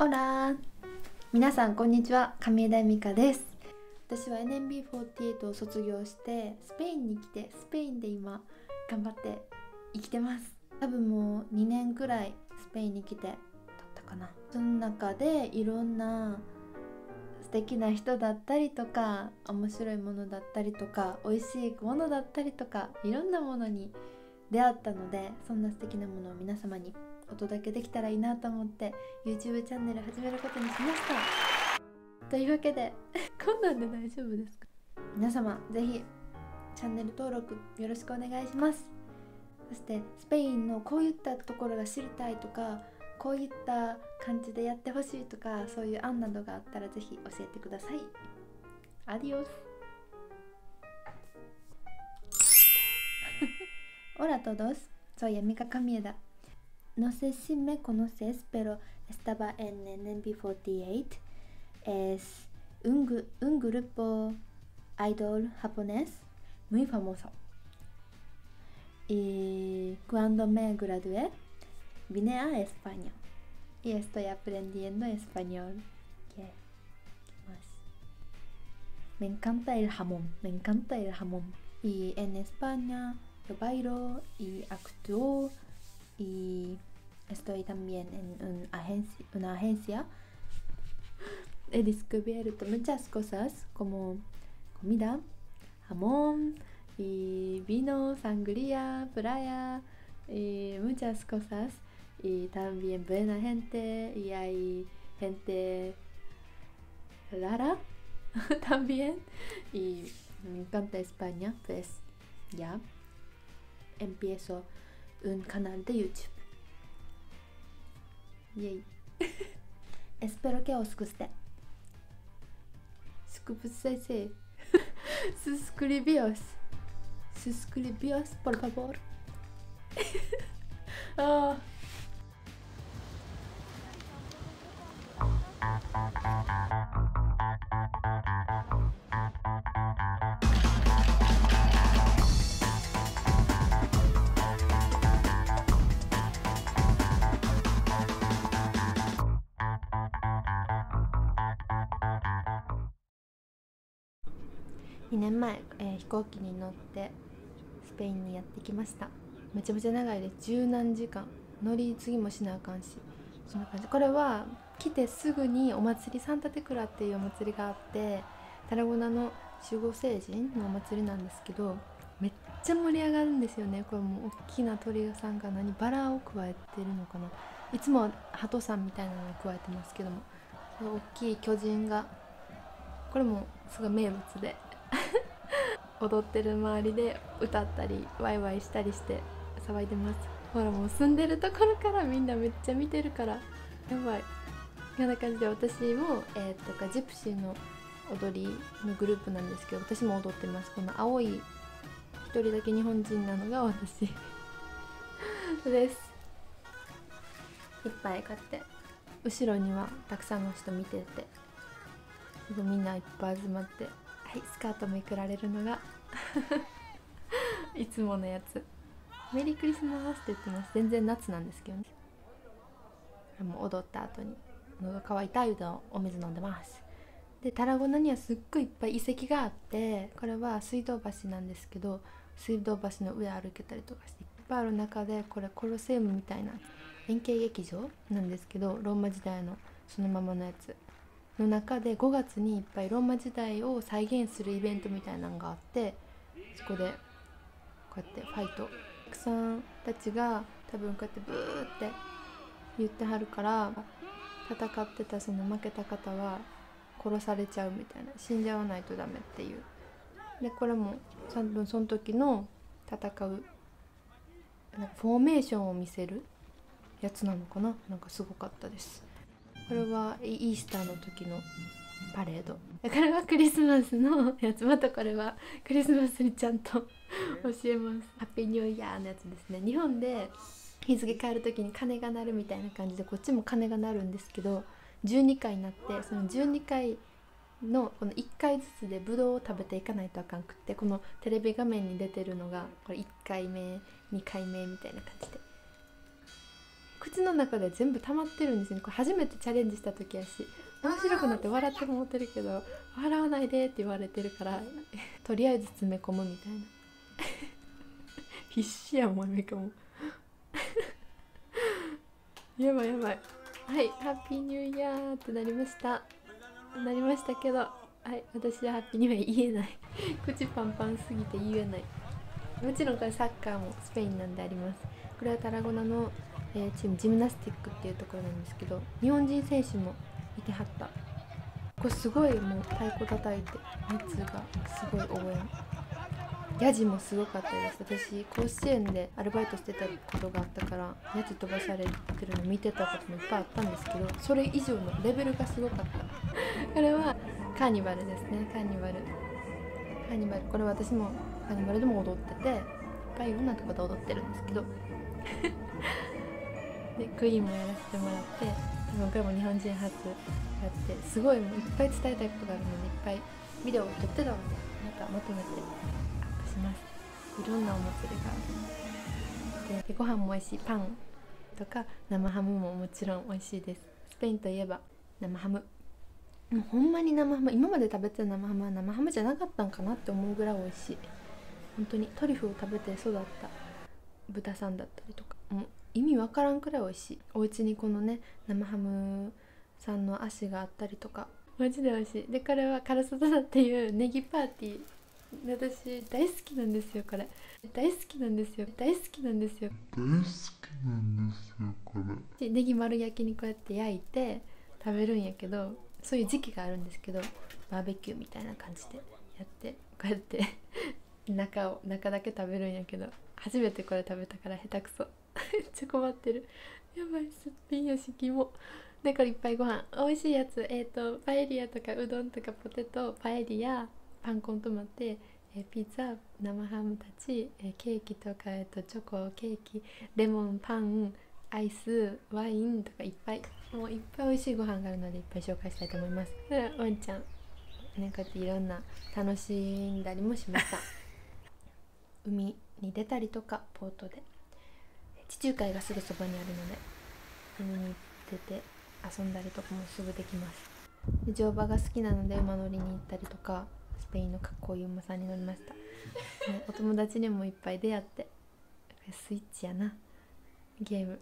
オラ皆さんこんにちは。上枝美香です。私は NMB48 を卒業してスペインに来てスペインで今頑張って生きてます。多分もう2年くらいスペインに来て経ったかな。その中でいろんな素敵な人だったりとか面白いものだったりとか美味しいものだったりとかいろんなものに出会ったのでそんな素敵なものを皆様にお届けできたらいいなと思って YouTube チャンネル始めることにしました。というわけで こんなんで大丈夫ですか？皆様ぜひチャンネル登録よろしくお願いします。そしてスペインのこういったところが知りたいとかこういった感じでやってほしいとかそういう案などがあったらぜひ教えてください。アディオス。Hola a todos, soy Amica Camieda. No sé si me conoces, pero estaba en NMB48. Es un, gru- un grupo idol japonés muy famoso. Y cuando me gradué, vine a España y estoy aprendiendo español. ¿Qué más? Me encanta el jamón, me encanta el jamón. Y en España yo bailo y actúo y estoy también en una agencia. He descubierto muchas cosas como comida, jamón y vino, sangría, playa y muchas cosas. Y también buena gente y hay gente rara también. Y me encanta España, pues ya empiezo un canal de YouTube. Yay. Espero que os guste. Suscríbete. Suscribíos. Suscribíos, por favor. Ah. 2年前、えー飛行機に乗ってスペインにやってきました。めちゃめちゃ長いです十何時間。乗り継ぎもしなあかんし。そんな感じ。これは来てすぐにお祭りサンタテクラっていうお祭りがあってタラゴナの守護聖人のお祭りなんですけどめっちゃ盛り上がるんですよね。これもう大きな鳥さんが何バラを加えてるのかな。いつもは鳩さんみたいなのを加えてますけども大きい巨人がこれもすごい名物で。踊ってる周りで歌ったりワイワイしたりして騒いでます。ほらもう住んでるところからみんなめっちゃ見てるから。やばい。こんな感じで私も、えー、とかジプシーの踊りのグループなんですけど私も踊ってます。この青い一人だけ日本人なのが私 です。いっぱいこうやって。後ろにはたくさんの人見てて。みんないっぱい集まって。はいスカートめくられるのが。いつものやつ。メリークリスマスって言ってます。全然夏なんですけどね。もう踊った後に。喉乾いたいうのお水飲んでます。でタラゴナにはすっごいいっぱい遺跡があってこれは水道橋なんですけど水道橋の上歩けたりとかしていっぱいある中でこれコロセウムみたいな円形劇場なんですけどローマ時代のそのままのやつ。の中で5月にいっぱいローマ時代を再現するイベントみたいなのがあってそこでこうやってファイト。お客さんたちが多分こうやってブーって言ってはるから戦ってたその負けた方は殺されちゃうみたいな死んじゃわないとダメっていう。でこれも多分その時の戦うなんかフォーメーションを見せるやつなのかな？なんかすごかったです。これはイースターの時のパレード。これはクリスマスのやつまたこれはクリスマスにちゃんと教えます。ハッピーニューイヤーのやつですね。日本で日付変える時に鐘が鳴るみたいな感じでこっちも鐘が鳴るんですけど12回になってその12回のこの1回ずつでブドウを食べていかないとあかんくってこのテレビ画面に出てるのがこれ1回目2回目みたいな感じで口の中で全部溜まってるんですよね。これ初めてチャレンジした時やし面白くなって笑ってもってるけど笑わないでって言われてるから とりあえず詰め込むみたいな。必死やもんメカもやばいやばい。はいハッピーニューイヤーってなりました。なりましたけどはい私はハッピーニューイヤー言えない。口パンパンすぎて言えない。もちろんこれサッカーもスペインなんであります。これはタラゴナの、えー、チームジムナスティックっていうところなんですけど日本人選手もいてはった。これすごいもう太鼓叩いて熱がすごい応援。ヤジもすごかったです。私甲子園でアルバイトしてたことがあったからヤジ飛ばされてるの見てたこともいっぱいあったんですけどそれ以上のレベルがすごかった。これはカーニバルですね。カーニバル。カーニバル。これ私もカーニバルでも踊ってていっぱいいろんなとこで踊ってるんですけど。でクイーンもやらせてもらって今回も日本人初やってすごいもういっぱい伝えたいことがあるのでいっぱいビデオを撮ってたのでまたまとめてアップします。いろんなお祭りがあるでご飯も美味しいパンとか生ハムももちろん美味しいです。スペインといえば生ハム。もうほんまに生ハム。今まで食べてた生ハムは生ハムじゃなかったんかなって思うぐらい美味しい。本当にトリュフを食べて育った豚さんだったりとか味わからんくらい美味しい。お家にこのね生ハムさんの足があったりとか。マジで美味しい。でこれはカラサタナっていうネギパーティー。私大好きなんですよこれ。大好きなんですよ。大好きなんですよ。大好きなんですよこれ。でネギ丸焼きにこうやって焼いて食べるんやけどそういう時期があるんですけどバーベキューみたいな感じでやってこうやって中を中だけ食べるんやけど初めてこれ食べたから下手くそめっちゃ困ってる。やばいすっぴんやしきもでこれいっぱいご飯。美味しいやつ。えっ、ー、とパエリアとかうどんとかポテトパエリアパンコントマテ、えー、ピザ生ハムたち、え、ケーキとか、えーと、チョコケーキレモンパンアイスワインとかいっぱい。もういっぱい美味しいご飯があるのでいっぱい紹介したいと思います。ワンちゃんねこうやっていろんな楽しんだりもしました。海に出たりとかポートで。地中海がすぐそばにあるので海に出て遊んだりとかもすぐできます。で乗馬が好きなので馬乗りに行ったりとかスペインのかっこいい馬さんに乗りました、ね、お友達にもいっぱい出会ってスイッチやな。ゲーム。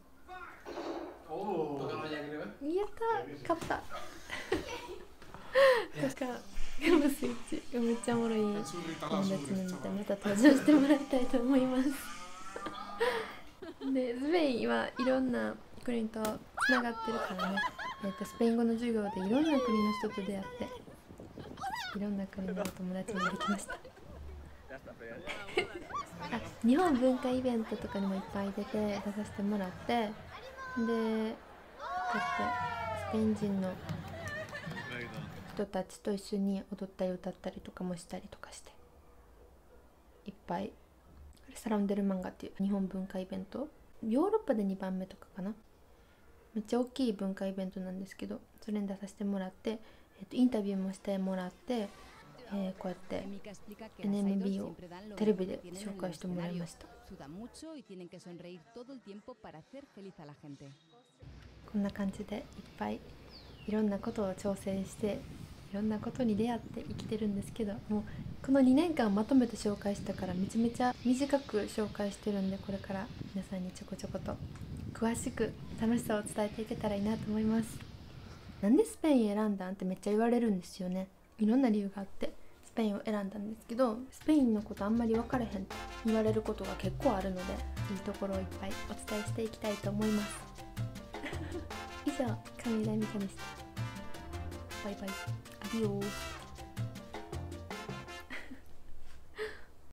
やった勝った。とかゲームスイッチめっちゃおもろい友達なのでまた登場してもらいたいと思いますでスペインはいろんな国とつながってるからね、えーと、スペイン語の授業でいろんな国の人と出会っていろんな国のお友達にできました。あ日本文化イベントとかにもいっぱい出て出させてもらってでこうやってスペイン人の人たちと一緒に踊ったり歌ったりとかもしたりとかしていっぱい。サランデルマンガっていう日本文化イベントヨーロッパで2番目とかかな。めっちゃ大きい文化イベントなんですけどそれに出させてもらって、えっと、インタビューもしてもらって、えー、こうやって NMB をテレビで紹介してもらいました。こんな感じでいっぱいいろんなことを挑戦していろんなことに出会って生きてるんですけどもうこの2年間まとめて紹介したからめちゃめちゃ短く紹介してるんでこれから皆さんにちょこちょこと詳しく楽しさを伝えていけたらいいなと思います。なんでスペイン選んだんってめっちゃ言われるんですよね。いろんな理由があってスペインを選んだんですけどスペインのことあんまり分かれへんって言われることが結構あるのでいいところをいっぱいお伝えしていきたいと思います。以上上田美香でした。バイバイ。アディオー